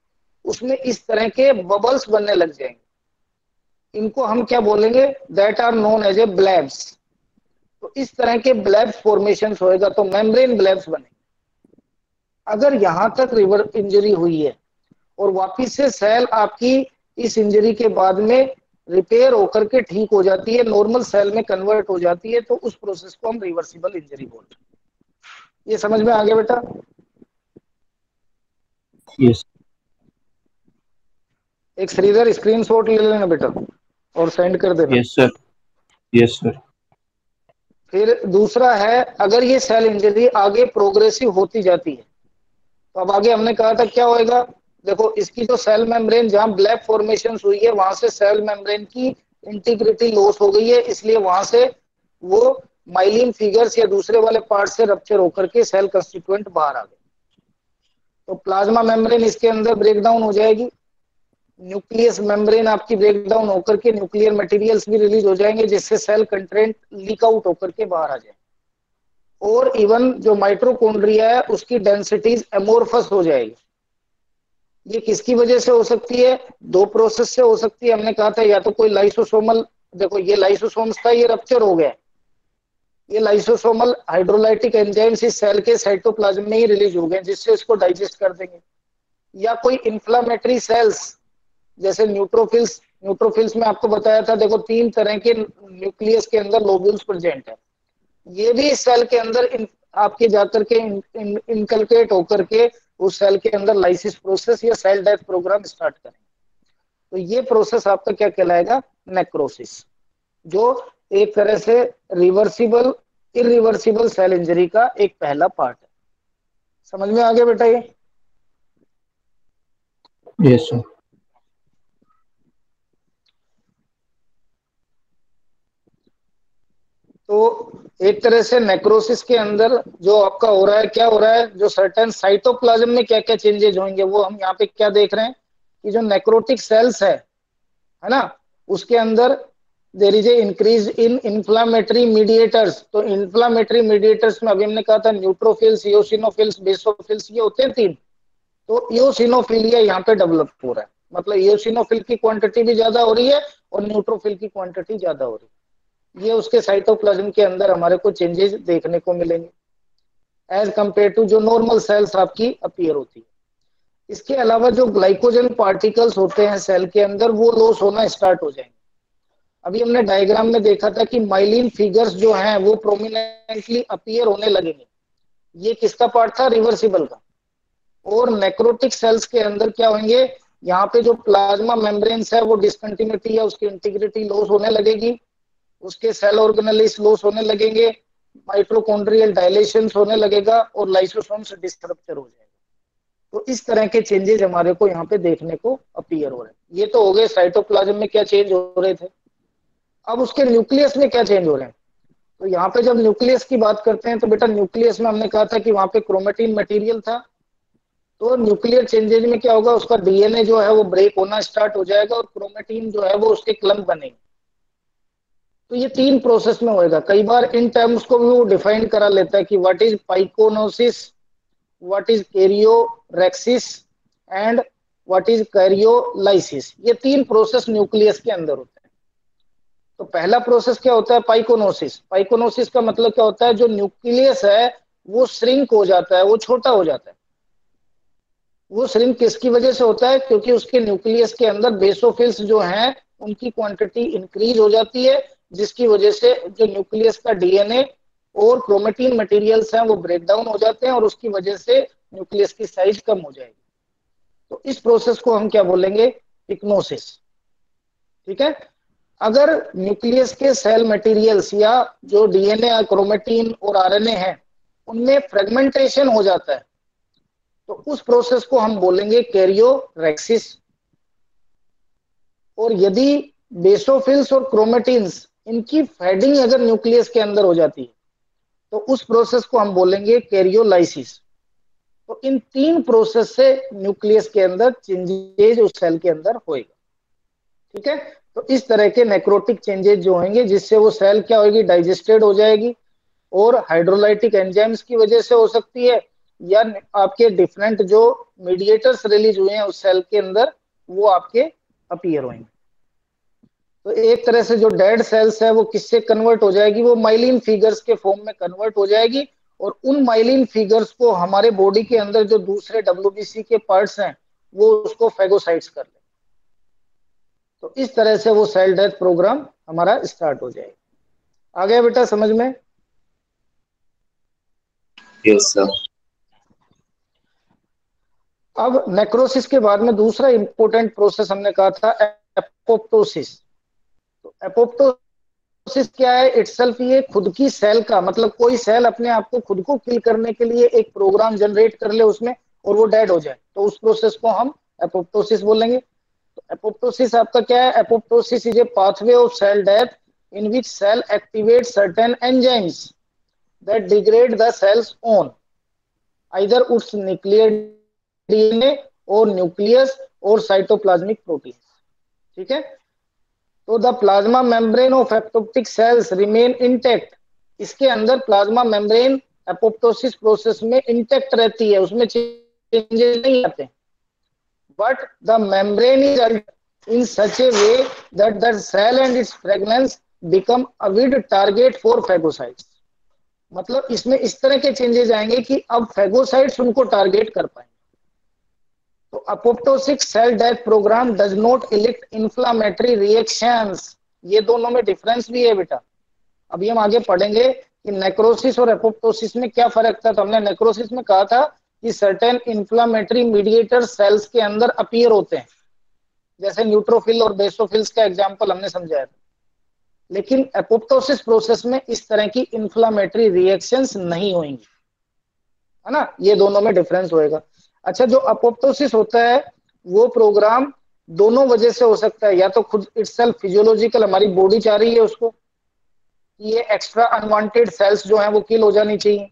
उसमें इस तरह के बबल्स बनने लग जाएँगे। इनको हम क्या बोलेंगे? That are known as a blebs तो इस तरह के ब्लैब्स फॉर्मेशन होएगा तो मेम्ब्रेन ब्लैब्स बनेंगे अगर यहाँ तक रिवर इंजरी हुई है और वापिस से सेल आपकी इस इंजरी के बाद में रिपेयर होकर के ठीक हो जाती है नॉर्मल सेल में कन्वर्ट हो जाती है तो उस प्रोसेस को हम रिवर्सिबल इंजरी बोलते हैं। ये समझ में आ गया बेटा? यस एक श्रीधर स्क्रीन शॉट ले लेना बेटा। और सेंड कर देना। यस सर यस सर फिर दूसरा है अगर ये सेल इंजरी आगे प्रोग्रेसिव होती जाती है तो अब आगे हमने कहा था क्या होएगा? देखो इसकी जो सेल मेम्ब्रेन जहाँ ब्लैक फॉर्मेशन हुई है वहाँ से सेल मेम्ब्रेन की इंटीग्रिटी लॉस हो गई है इसलिए वहाँ से वो माइलिन फिगर्स या दूसरे वाले पार्ट से रप्चर होकर के सेल कंस्टिट्यूएंट बाहर आ गए। तो प्लाज्मा मेम्ब्रेन इसके अंदर ब्रेक डाउन हो जाएगी। न्यूक्लियस मेम्ब्रेन आपकी ब्रेक डाउन होकर के न्यूक्लियर मटेरियल्स भी रिलीज़ हो जाएँगे, जिससे सेल कंटेंट लीक आउट होकर के बाहर आ जाए। और इवन जो माइट्रोकोन्ड्रिया है, उसकी डेंसिटीज एमोरफस हो जाएगी। ये किसकी वजह से हो सकती है? दो प्रोसेस से हो सकती है। हमने कहा था, या तो कोई लाइसोसोमल देखो ये लाइसोसोम्स था ये रप्चर हो गया। ये लाइसोसोमल हाइड्रोलाइटिक एंजाइम्स इस सेल के साइटोप्लाज्म में ही रिलीज़ हो गए, जिससे इसको डाइजेस्ट कर देंगे। या कोई इंफ्लामेटरी सेल्स जैसे न्यूट्रोफिल्स न्यूट्रोफिल्स में आपको बताया था देखो तीन तरह के न्यूक्लियस के अंदर लोब्यूल्स प्रेजेंट है। ये भी सेल के अंदर इन, आपके जाकर के इनकलकेट होकर के उस सेल के अंदर लाइसिस प्रोसेस या सेल डेथ प्रोग्राम स्टार्ट करेंगे तो ये प्रोसेस आपका क्या कहलाएगा? नेक्रोसिस जो एक तरह से रिवर्सिबल इरिवर्सिबल सेल इंजरी का एक पहला पार्ट है। समझ में आ गया बेटा ये? यस सर तो एक तरह से नेक्रोसिस के अंदर जो आपका हो रहा है, क्या हो रहा है, जो सर्टेन साइटोप्लाज्म में क्या क्या चेंजेज होंगे, वो हम यहाँ पे क्या देख रहे हैं कि जो नेक्रोटिक सेल्स है है ना, उसके अंदर there is a increase in inflammatory mediators तो इंफ्लामेटरी मीडिएटर्स में अभी हमने कहा था न्यूट्रोफिल्स योसिनोफिल्स बेसोफिल्स ये होते हैं तीन। तो योसिनोफिलिया यहाँ पे डेवलप हो रहा है। मतलब योसिनोफिल की क्वांटिटी भी ज़्यादा हो रही है और न्यूट्रोफिल की क्वांटिटी ज़्यादा हो रही है। ये उसके साइटोप्लाज्म के अंदर हमारे को चेंजेस देखने को मिलेंगे। एज कंपेयर टू जो नॉर्मल सेल्स आपकी अपियर होती है। इसके अलावा जो ग्लाइकोजन पार्टिकल्स होते हैं सेल के अंदर, वो लॉस होना स्टार्ट हो जाएँगे। अभी हमने डायग्राम में देखा था कि माइलिन फिगर्स जो हैं, वो प्रोमिनेंटली अपियर होने लगेंगे। ये किसका पार्ट था? रिवर्सिबल का। और नेक्रोटिक सेल्स के अंदर क्या होंगे? यहाँ पे जो प्लाज्मा मेम्ब्रेन्स है, वो डिस्कंटिन्यूटी या उसकी इंटीग्रिटी लॉस होने लगेगी। उसके सेल ऑर्गेनलिस लॉस होने लगेंगे माइट्रोकॉन्ड्रियल डायलेशन होने लगेगा और लाइसोसोम्स डिस्ट्रक्चर हो जाएगा। तो इस तरह के चेंजेस हमारे को यहाँ पे देखने को अपीयर हो रहे हैं। ये तो हो गए साइटोप्लाज्म में क्या चेंज हो रहे थे। अब उसके न्यूक्लियस में क्या चेंज हो रहे हैं? तो यहाँ पे जब न्यूक्लियस की बात करते हैं तो बेटा न्यूक्लियस में हमने कहा था कि वहाँ पे क्रोमेटिन मटेरियल था। तो न्यूक्लियर चेंजेज में क्या होगा, उसका डीएनए जो है वो ब्रेक होना स्टार्ट हो जाएगा और क्रोमेटिन जो है वो उसके क्लम्प बनेंगे। तो ये तीन प्रोसेस में होएगा। कई बार इन टर्म्स को भी वो डिफाइन करा लेता है कि what is pyknosis what is karyorrhexis and what is karyolysis ये तीन प्रोसेस न्यूक्लियस के अंदर होते हैं। तो पहला प्रोसेस क्या होता है? पाइकोनोसिस पाइकोनोसिस का मतलब क्या होता है? जो न्यूक्लियस है, वो श्रिंक हो जाता है, वो छोटा हो जाता है। वो श्रिंक किसकी वजह से होता है? क्योंकि उसके न्यूक्लियस के अंदर बेसोफिल्स जो हैं, उनकी क्वांटिटी इंक्रीज हो जाती है जिसकी वजह से जो न्यूक्लियस का डीएनए और क्रोमेटीन मटेरियल्स हैं, वो ब्रेक डाउन हो जाते हैं और उसकी वजह से न्यूक्लियस की साइज़ कम हो जाएगी। तो इस प्रोसेस को हम क्या बोलेंगे? इक्नोसिस ठीक है? अगर न्यूक्लियस के सेल मटेरियल्स या जो डीएनए, क्रोमेटीन और आरएनए है, उनमें फ्रेगमेंटेशन हो जाता है तो उस प्रोसेस को हम बोलेंगे कैरियोरेक्सिस। और यदि बेसोफिल्स और क्रोमेटिन्स इनकी फेडिंग अगर न्यूक्लियस के अंदर हो जाती है तो उस प्रोसेस को हम बोलेंगे कैरियोलाइसिस। तो इन तीन प्रोसेस से न्यूक्लियस के अंदर चेंजेज उस सेल के अंदर होएगा। ठीक है? तो इस तरह के नेक्रोटिक चेंजेज जो होंगे, जिससे वो सेल क्या होगी डाइजेस्टेड हो जाएगी और हाइड्रोलाइटिक एंजाइम्स की वजह से हो सकती है, या आपके डिफरेंट जो मीडिएटर्स रिलीज़ हुए हैं उस सेल के अंदर, वो आपके अपीयर होंगे तो एक तरह से जो डेड सेल्स है वो किससे कन्वर्ट हो जाएगी? वो माइलिन फिगर्स के फॉर्म में कन्वर्ट हो जाएगी और उन माइलिन फिगर्स को हमारे बॉडी के अंदर जो दूसरे डब्ल्यू के पार्ट्स हैं वो उसको फेगोसाइट्स कर ले। तो इस तरह से वो सेल डेथ प्रोग्राम हमारा स्टार्ट हो जाएगा। आ गया बेटा समझ में? सर अब नेक्रोसिस के बाद में दूसरा इंपॉर्टेंट प्रोसेस हमने कहा था एपोप्टोसिस एपोप्टोसिस क्या है इटसेल्फ ये खुद की सेल का मतलब कोई सेल अपने आप को खुद को किल करने के लिए एक प्रोग्राम जनरेट कर ले उसमें और वो डेड हो जाए। तो उस प्रोसेस को हम एपोप्टोसिस बोलेंगे। तो एपोप्टोसिस आपका क्या है? Apoptosis is a pathway of cell death in which cell activate certain enzymes that degrade the cells own either its nuclear DNA और न्यूक्लियस और साइटोप्लाज्मिक प्रोटीन ठीक है? तो the plasma membrane of apoptic cells remain intact इसके अंदर plasma membrane apoptosis process में intact रहती है, उसमें चेंजेस नहीं आते। But the membrane is in such a way that the cell and its fragments become avid target for phagocytes मतलब इसमें इस तरह के चेंजेस आएँगे कि अब फेगोसाइट्स उनको टारगेट कर पाए तो apoptotic cell death program does not elicit inflammatory reactions ये दोनों में डिफरेंस भी है बेटा। अभी हम आगे पढ़ेंगे कि नेक्रोसिस और एपोप्टोसिस में क्या फ़र्क था तो हमने नेक्रोसिस में कहा था कि सर्टेन इंफ्लामेटरी मीडिएटर सेल्स के अंदर अपीयर होते हैं। जैसे न्यूट्रोफिल और बेसोफिल्स का एग्ज़ाम्पल हमने समझाया था। लेकिन एपोप्टोसिस प्रोसेस में इस तरह की इंफ्लामेटरी रिएक्शंस नहीं होंगी। है ना? ये दोनों में डिफरेंस होएगा। अच्छा जो अपोप्टोसिस होता है, वो प्रोग्राम दोनों वजह से हो सकता है। या तो खुद इट्स फिजियोलॉजिकल हमारी बॉडी चाह रही है उसको ये एक्स्ट्रा अनवांटेड सेल्स जो हैं, वो किल हो जानी चाहिए।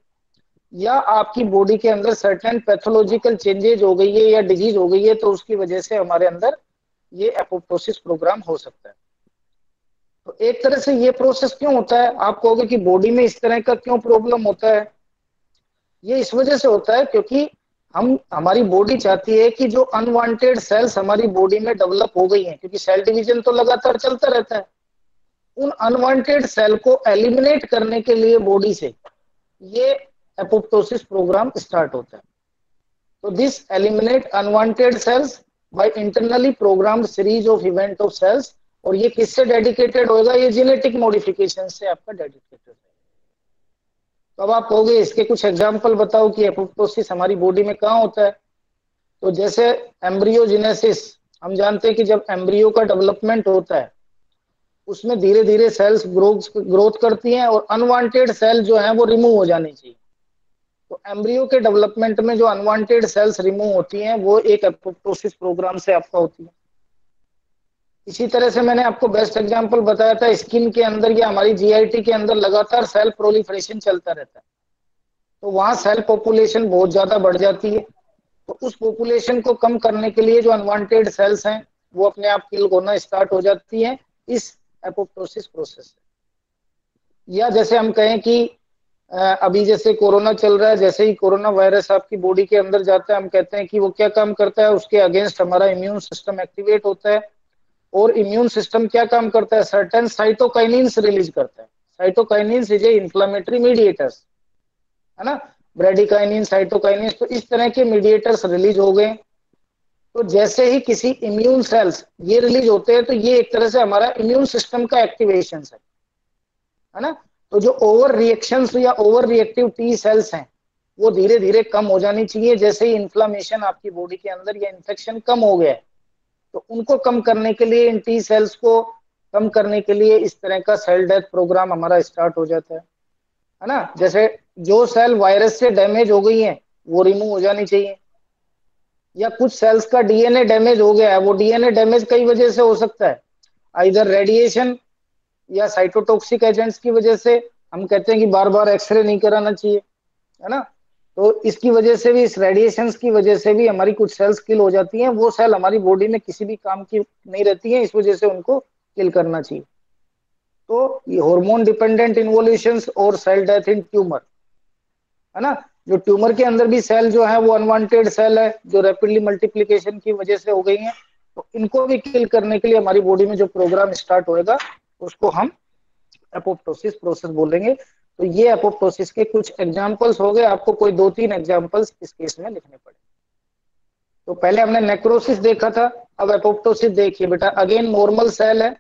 या आपकी बॉडी के अंदर सर्टेन पैथोलॉजिकल चेंजेज हो गई है या डिज़ीज़ हो गई है तो उसकी वजह से हमारे अंदर ये एपोप्टोसिस प्रोग्राम हो सकता है। तो एक तरह से ये प्रोसेस क्यों होता है? आप कहोगे कि बॉडी में इस तरह का क्यों प्रॉब्लम होता है? ये इस वजह से होता है क्योंकि हम, हमारी बॉडी चाहती है कि जो अनवांटेड सेल्स हमारी बॉडी में डेवलप हो गई हैं, क्योंकि सेल डिवीज़न तो लगातार चलता रहता है। उन अनवांटेड सेल को एलिमिनेट करने के लिए बॉडी से ये एपोप्टोसिस प्रोग्राम स्टार्ट होता है। तो this eliminate unwanted cells by internally program series of event of cells और ये किससे डेडिकेटेड होगा ये जेनेटिक मॉडिफिकेशन से आपका डेडिकेटेड तो अब आप कहोगे, इसके कुछ एग्ज़ाम्पल बताओ कि एपोप्टोसिस हमारी बॉडी में कहाँ होता है? तो जैसे एम्ब्रियोजेनेसिस हम जानते हैं कि जब एम्ब्रियो का डेवलपमेंट होता है, उसमें धीरे धीरे सेल्स ग्रोथ ग्रोथ करती हैं और अनवांटेड सेल जो है वो रिमूव हो जानी चाहिए। तो एम्ब्रियो के डेवलपमेंट में जो अनवांटेड सेल्स रिमूव होती हैं, वो एक एपोप्टोसिस प्रोग्राम से आपका होती है। इसी तरह से मैंने आपको बेस्ट एग्जांपल बताया था स्किन के अंदर या हमारी जीआईटी के अंदर लगातार सेल प्रोलिफरेशन चलता रहता है। तो वहाँ सेल पॉपुलेशन बहुत ज़्यादा बढ़ जाती है। तो उस पॉपुलेशन को कम करने के लिए जो अनवांटेड सेल्स हैं, वो अपने आप किल होना स्टार्ट हो जाती है इस एपोप्टोसिस प्रोसेस से। या जैसे हम कहें कि अभी जैसे कोरोना चल रहा है, जैसे ही कोरोना वायरस आपकी बॉडी के अंदर जाता है, हम कहते हैं कि वो क्या काम करता है, उसके अगेंस्ट हमारा इम्यून सिस्टम एक्टिवेट होता है। और इम्यून सिस्टम क्या काम करता है? सर्टेन साइटोकाइनिन्स रिलीज़ करता है। Cytokinins is a inflammatory mediators है ना? ब्रेडिकाइनिन साइटोकाइनिन तो इस तरह के मीडिएटर्स रिलीज़ हो गए। तो जैसे ही किसी इम्यून सेल्स ये रिलीज़ होते हैं तो ये एक तरह से हमारा इम्यून सिस्टम का एक्टिवेशन है है ना? तो जो ओवर रिएक्शन या ओवर रिएक्टिव टी सेल्स हैं, वो धीरे धीरे कम हो जानी चाहिए। जैसे ही इन्फ्लामेशन आपकी बॉडी के अंदर या इन्फेक्शन कम हो गया तो उनको कम करने के लिए, इन टी सेल्स को कम करने के लिए इस तरह का सेल डेथ प्रोग्राम हमारा स्टार्ट हो जाता है। है ना? जैसे जो सेल वायरस से डैमेज हो गई है, वो रिमूव हो जानी चाहिए। या कुछ सेल्स का डीएनए डैमेज हो गया है, वो डीएनए डैमेज कई वजह से हो सकता है। इधर रेडिएशन या साइटोटॉक्सिक एजेंट्स की वजह से, हम कहते हैं कि बार बार एक्सरे नहीं कराना चाहिए। है ना? तो इसकी वजह से भी, इस रेडिएशन की वजह से भी हमारी कुछ सेल्स किल हो जाती हैं। वो सेल हमारी बॉडी में किसी भी काम की नहीं रहती है, इस वजह से उनको किल करना चाहिए। तो ये हार्मोन डिपेंडेंट इन्वोल्यूशन और सेल डेथ इन ट्यूमर है ना? जो ट्यूमर के अंदर भी सेल जो है, वो अनवांटेड सेल है, जो रैपिडली मल्टीप्लीकेशन की वजह से हो गई है तो इनको भी किल करने के लिए हमारी बॉडी में जो प्रोग्राम स्टार्ट होएगा, उसको हम एपोप्टोसिस प्रोसेस बोलेंगे। तो ये एपोप्टोसिस के कुछ एग्जांपल्स हो गए, आपको कोई दो तीन एग्जांपल्स इस केस में लिखने पड़े। तो पहले हमने नेक्रोसिस देखा था, अब एपोप्टोसिस देखिए बेटा अगेन नॉर्मल सेल है।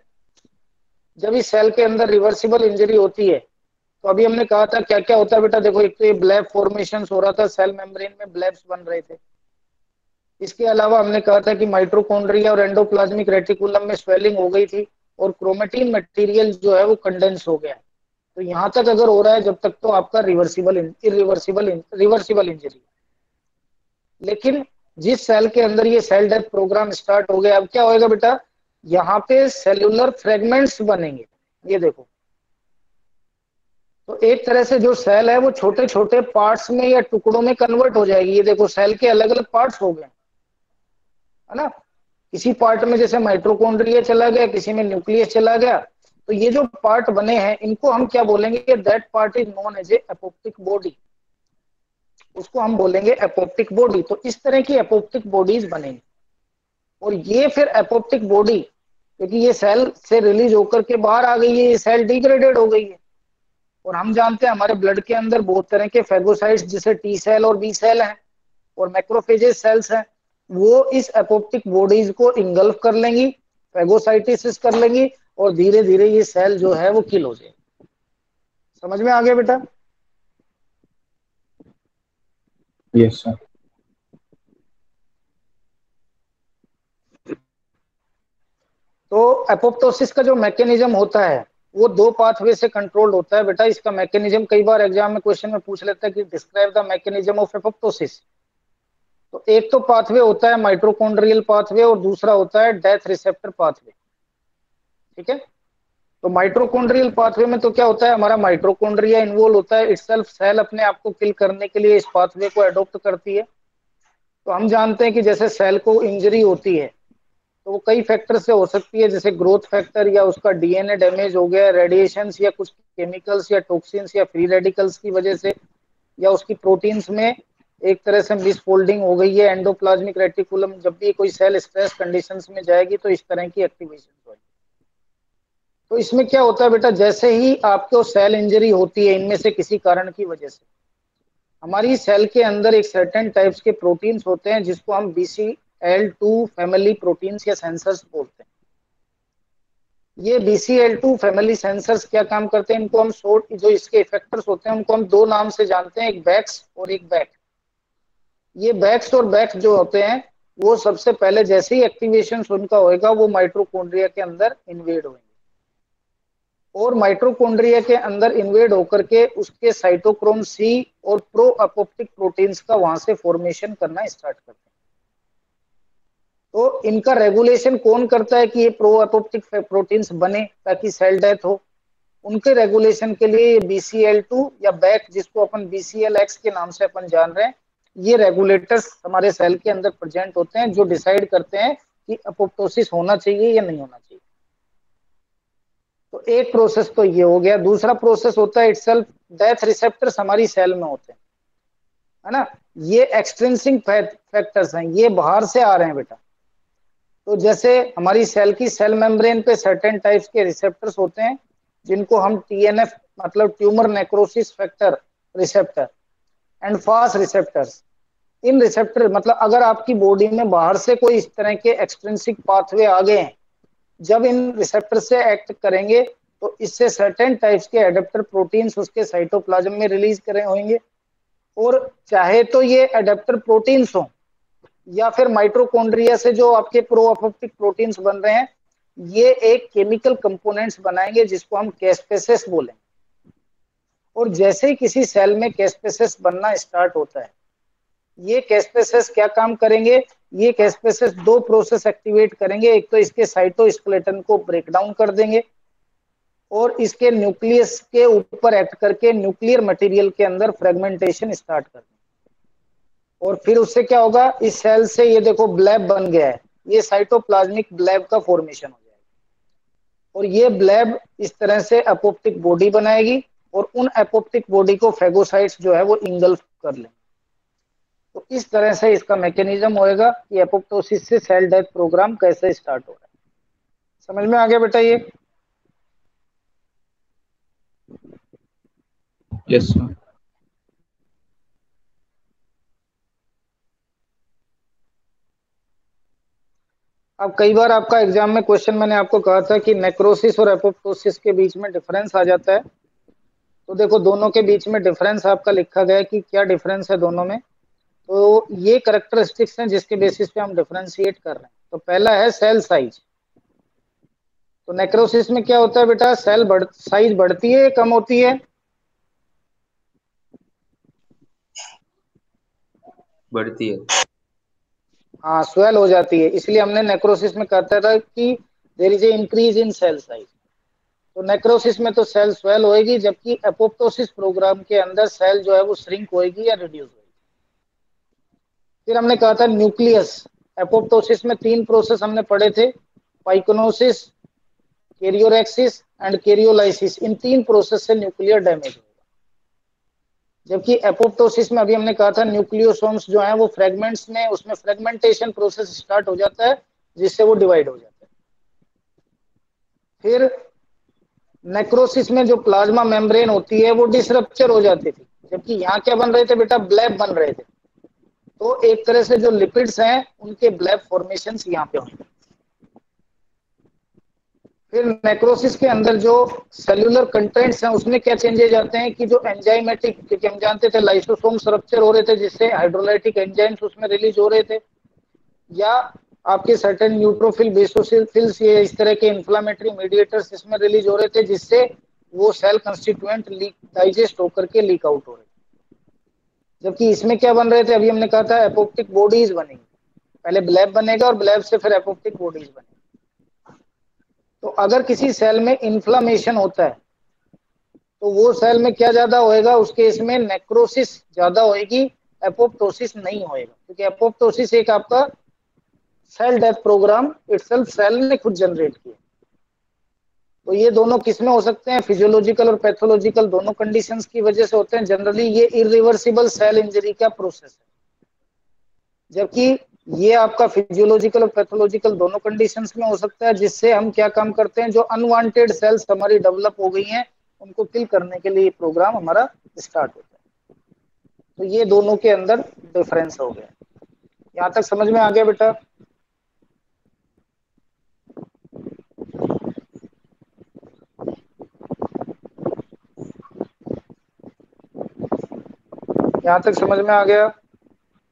जब इस सेल के अंदर रिवर्सिबल इंजरी होती है तो अभी हमने कहा था क्या क्या होता है बेटा, देखो एक तो ये ब्लैब फॉर्मेशन हो रहा था सेल मेम्ब्रेन में ब्लैब्स बन रहे थे। इसके अलावा हमने कहा था कि माइट्रोकोन्ड्रिया और एंडोप्लाज्मिक रेटिकुलम में स्वेलिंग हो गई थी, और क्रोमेटिन मटेरियल जो है वो कंडेंस हो गया तो यहाँ तक अगर हो रहा है, जब तक तो आपका रिवर्सिबल इरिवर्सिबल रिवर्सिबल इंजरी लेकिन जिस सेल के अंदर ये सेल डेथ प्रोग्राम स्टार्ट हो गया, अब क्या होएगा बेटा? यहाँ पे सेलुलर फ्रेगमेंट्स बनेंगे। ये देखो। तो एक तरह से जो सेल है, वो छोटे छोटे पार्ट्स में या टुकड़ों में कन्वर्ट हो जाएगी। ये देखो सेल के अलग अलग पार्ट्स हो गए। है ना? किसी पार्ट में जैसे माइट्रोकोन्ड्रिया चला गया, किसी में न्यूक्लियस चला गया तो ये जो पार्ट बने हैं, इनको हम क्या बोलेंगे? That part is known as apoptotic body उसको हम बोलेंगे एपोप्टिक बॉडी तो इस तरह की एपोप्टिक बॉडीज बनेंगी। और ये फिर एपोप्टिक बॉडी क्योंकि ये सेल से रिलीज़ होकर के बाहर आ गई है, ये सेल डिग्रेडेड हो गई है। और हम जानते हैं हमारे ब्लड के अंदर बहुत तरह के फेगोसाइट्स जैसे टी सेल और बी सेल हैं, और मैक्रोफेजेस सेल्स हैं, वो इस एपोप्टिक बॉडीज को इंगल्फ कर लेंगी फेगोसाइटिस कर लेंगी और धीरे धीरे ये सेल जो है वो किल हो जाए। समझ में आ गया बेटा? यस सर तो एपोप्टोसिस का जो मैकेनिज्म होता है वो दो पाथवे से कंट्रोल होता है बेटा। इसका मैकेनिज्म कई बार एग्ज़ाम में क्वेश्चन में पूछ लेता है कि describe the mechanism of apoptosis तो एक तो पाथवे होता है माइट्रोकॉन्ड्रियल पाथवे और दूसरा होता है डेथ रिसेप्टर पाथवे ठीक है? तो माइट्रोकॉन्ड्रियल पाथवे में तो क्या होता है? हमारा माइट्रोकॉन्ड्रिया इन्वॉल्व होता है। इटसेल्फ सेल अपने आप को किल करने के लिए इस पाथवे को एडोप्ट करती है। तो हम जानते हैं कि जैसे सेल को इंजरी होती है तो वो कई फैक्टर से हो सकती है। जैसे ग्रोथ फैक्टर या उसका डीएनए डैमेज हो गया रेडिएशन या कुछ केमिकल्स या टॉक्सिन्स या फ्री रेडिकल्स की वजह से, या उसकी प्रोटीन्स में एक तरह से मिसफोल्डिंग हो गई है एंडोप्लाज्मिक रेटिकुलम जब भी कोई सेल स्ट्रेस कंडीशंस में जाएगी तो इस तरह की एक्टिवेशन होगी। तो इसमें क्या होता है बेटा? जैसे ही आपको सेल इंजरी होती है, इनमें से किसी कारण की वजह से। हमारी सेल के अंदर एक सर्टेन टाइप्स के प्रोटीन्स होते हैं, जिसको हम BC L two family proteins या सेंसर्स बोलते हैं। ये BCL2 फैमिली सेंसर्स क्या काम करते हैं? इनको हम शॉर्ट जो इसके इफेक्टर्स होते हैं, उनको हम दो नाम से जानते हैं, एक बैक्स और एक बैक ये बैक्स और बैक्स जो होते हैं, वो सबसे पहले जैसे ही एक्टिवेशन उनका होएगा, वो माइट्रोकोन्ड्रिया के अंदर इन्वेड होंगे और माइट्रोकोन्ड्रिया के अंदर इन्वेड होकर के उसके साइटोक्रोम सी और प्रो अपोप्टिक प्रोटीन्स का वहाँ से फॉर्मेशन करना स्टार्ट करते हैं। तो इनका रेगुलेशन कौन करता है कि ये प्रो अपोप्टिक प्रोटीन्स बने ताकि सेल डेथ हो? उनके रेगुलेशन के लिए बीसीएल टू या बैक जिसको अपन बीसीएल के नाम से अपन जान रहे हैं, ये रेगुलेटर्स हमारे सेल के अंदर प्रेजेंट होते हैं, जो डिसाइड करते हैं कि अपोप्टोसिस होना चाहिए या नहीं होना चाहिए तो एक प्रोसेस तो ये हो गया। दूसरा प्रोसेस होता है इटसेल्फ डेथ रिसेप्टर्स हमारी सेल में होते हैं। है ना? ये एक्सट्रेंसिंग फैक्टर्स हैं। ये बाहर से आ रहे हैं बेटा। तो जैसे हमारी सेल की सेल मेम्ब्रेन पे सर्टेन टाइप्स के रिसेप्टर्स होते हैं, जिनको हम टीएनएफ मतलब tumour necrosis factor receptor and fast receptors in receptor मतलब अगर आपकी बॉडी में बाहर से कोई इस तरह के एक्सट्रेंसिक पाथवे आ गए हैं जब इन रिसेप्टर से एक्ट करेंगे तो इससे सर्टेन टाइप्स के एडेप्टर प्रोटीन्स उसके साइटोप्लाज्म में रिलीज़ करे होंगे। और चाहे तो ये एडेप्टर प्रोटीन्स हो, या फिर माइट्रोकोन्ड्रिया से जो आपके प्रोअपोप्टिक प्रोटीन्स बन रहे हैं, ये एक केमिकल कंपोनेंट्स बनाएँगे जिसको हम कैस्पेसिस बोले और जैसे ही किसी सेल में कैस्पेसिस बनना स्टार्ट होता है, ये कैस्पेसिस क्या काम करेंगे? ये कैस्पेसिस दो प्रोसेस एक्टिवेट करेंगे। एक तो इसके साइटोस्केलेटन को ब्रेक डाउन कर देंगे और इसके न्यूक्लियस के ऊपर एक्ट करके न्यूक्लियर मटेरियल के अंदर फ्रेगमेंटेशन स्टार्ट कर देंगे। और फिर उससे क्या होगा? इस सेल से ये देखो ब्लैब बन गया है। ये साइटोप्लाज्मिक ब्लैब का फॉर्मेशन हो जाएगा। और ये ब्लैब इस तरह से अपोप्टिक बॉडी बनाएगी और उन एपोप्टिक बॉडी को फेगोसाइट्स जो है वो इंगल्फ कर लेंगे। तो इस तरह से इसका मैकेनिज्म होएगा कि एपोप्टोसिस से सेल डेथ प्रोग्राम कैसे स्टार्ट हो रहा है। समझ में आ गया बेटा ये? यस सर अब कई बार आपका एग्ज़ाम में क्वेश्चन मैंने आपको कहा था कि नेक्रोसिस और एपोप्टोसिस के बीच में डिफरेंस आ जाता है। तो देखो दोनों के बीच में डिफरेंस आपका लिखा गया है कि क्या डिफरेंस है दोनों में? तो ये करेक्टरिस्टिक्स हैं जिसके बेसिस पे हम डिफ्रेंशिएट कर रहे हैं। तो पहला है सेल साइज़ तो नेक्रोसिस में क्या होता है बेटा? सेल बढ़ साइज़ बढ़ती है कम होती है? बढ़ती है। हाँ स्वेल हो जाती है। इसलिए हमने नेक्रोसिस में कहता था कि there is a increase in cell size तो नेक्रोसिस में तो सेल स्वेल होएगी जबकि एपोप्टोसिस प्रोग्राम के अंदर सेल जो है वो श्रिंक होएगी या रिड्यूस फिर हमने कहा था न्यूक्लियस। एपोप्टोसिस में तीन प्रोसेस हमने पढ़े थे, पाइकोनोसिस, केरियोरेक्सिस एंड केरियोलाइसिस। इन तीन प्रोसेस से न्यूक्लियर डैमेज होगा। जबकि एपोप्टोसिस में अभी हमने कहा था न्यूक्लियोसोम्स जो है, वो फ्रेगमेंट्स में, उसमें फ्रेगमेंटेशन प्रोसेस स्टार्ट हो जाता है, जिससे वो डिवाइड हो जाता है। फिर नेक्रोसिस में जो प्लाज्मा मेम्ब्रेन होती है, वो डिसरप्चर हो जाती थी। जबकि यहाँ क्या बन रहे थे बेटा? ब्लैब बन रहे थे। तो एक तरह से जो लिपिड्स हैं, उनके ब्लैक फॉर्मेशन यहाँ पे होंगे। फिर नेक्रोसिस के अंदर जो सेल्यूलर कंटेंट्स हैं, उसमें क्या चेंजेज आते हैं कि जो एंजाइमेटिक क्योंकि हम जानते थे लाइसोसोम स्ट्रक्चर हो रहे थे, जिससे हाइड्रोलाइटिक एंजाइम्स उसमें रिलीज़ हो रहे थे। या आपके सर्टेन न्यूट्रोफिल बेसोसिल्स ये इस तरह के इन्फ्लामेटरी मीडिएटर्स इसमें रिलीज़ हो रहे थे, जिससे वो सेल कंस्टिट्यूएंट लीक डाइजेस्ट होकर के लीक आउट हो रहे जबकि इसमें क्या बन रहे थे? अभी हमने कहा था एपोप्टिक बॉडीज बनेंगी। पहले ब्लैब बनेगा और ब्लैब से फिर एपोप्टिक बॉडीज बनेगी। तो अगर किसी सेल में इन्फ्लामेशन होता है तो वो सेल में क्या ज़्यादा होएगा? उस केस में नेक्रोसिस ज़्यादा होएगी एपोप्टोसिस नहीं होएगा। क्योंकि एपोप्टोसिस एक आपका cell death program itself cell ने खुद जनरेट किया। तो ये दोनों किसमें हो सकते हैं? फिजियोलॉजिकल और पैथोलॉजिकल दोनों कंडीशंस की वजह से होते हैं। जनरली ये इरिवर्सिबल सेल इंजरी का प्रोसेस है। जबकि ये आपका फिजियोलॉजिकल और पैथोलॉजिकल दोनों कंडीशंस में हो सकता है, जिससे हम क्या काम करते हैं? जो अनवांटेड सेल्स हमारी डेवलप हो गई हैं, उनको किल करने के लिए प्रोग्राम हमारा स्टार्ट होता है। तो ये दोनों के अंदर डिफरेंस हो गया। यहाँ तक समझ में आ गया बेटा? यहाँ तक समझ में आ गया?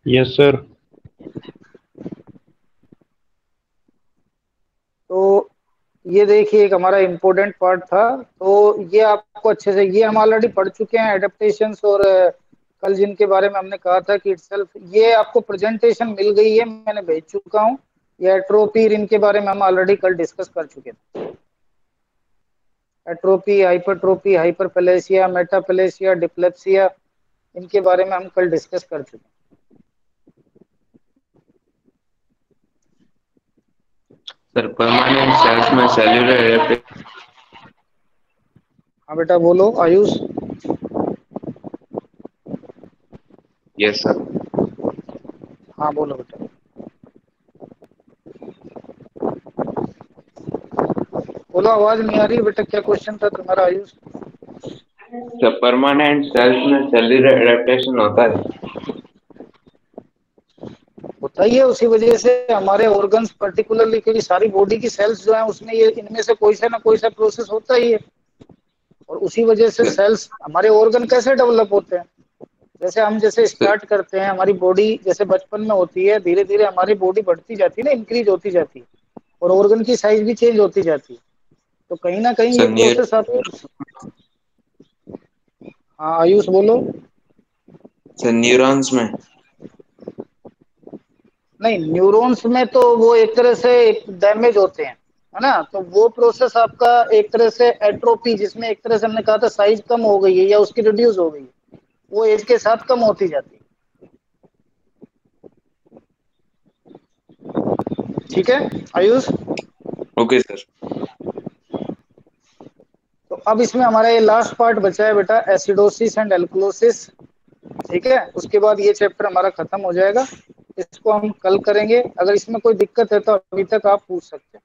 यस सर तो ये देखिए एक हमारा इम्पोर्टेंट पार्ट था। तो ये आपको अच्छे से ये हम ऑलरेडी पढ़ चुके हैं एडेप्टेशन और कल जिनके बारे में हमने कहा था कि इटसेल्फ ये आपको प्रेजेंटेशन मिल गई है मैंने भेज चुका हूँ। ये एट्रोपी इनके बारे में हम ऑलरेडी कल डिस्कस कर चुके थे। Atrophy hypertrophy hyperplasia metaplasia dysplasia इनके बारे में हम कल डिस्कस कर चुके हैं। सर परमानेंट सेल्स में सेल्यूलर हाँ बेटा बोलो आयुष। यस सर हाँ बोलो बेटा। बोलो आवाज़ नहीं आ रही बेटा क्या क्वेश्चन था तुम्हारा आयुष? सर परमानेंट सेल्स में सेल्यूलर एडेप्टेशन होता है। होता ही है उसी वजह से हमारे ऑर्गन्स पर्टिकुलरली क्योंकि सारी बॉडी की सेल्स जो है उसमें ये इनमें से कोई सा ना कोई सा प्रोसेस होता ही है। और उसी वजह से सेल्स हमारे ऑर्गन कैसे डेवलप होते हैं? जैसे हम जैसे स्टार्ट करते हैं हमारी बॉडी जैसे बचपन में होती है धीरे धीरे हमारी बॉडी बढ़ती जाती है ना इंक्रीज होती जाती है। और ऑर्गन की साइज़ भी चेंज होती जाती है। तो कहीं ना कहीं ये प्रोसेस आप हाँ आयुष बोलो। सर न्यूरॉन्स में। नहीं न्यूरॉन्स में तो वो एक तरह से डैमेज होते हैं है ना? तो वो प्रोसेस आपका एक तरह से एट्रोपी जिसमें एक तरह से हमने कहा था साइज़ कम हो गई है या उसकी रिड्यूस हो गई है वो एज के साथ कम होती जाती है। ठीक है? आयुष? ओके सर तो अब इसमें हमारा ये लास्ट पार्ट बचा है बेटा एसिडोसिस एंड एल्कोलोसिस ठीक है? उसके बाद ये चैप्टर हमारा खत्म हो जाएगा। इसको हम कल करेंगे। अगर इसमें कोई दिक्कत है तो अभी तक आप पूछ सकते हैं।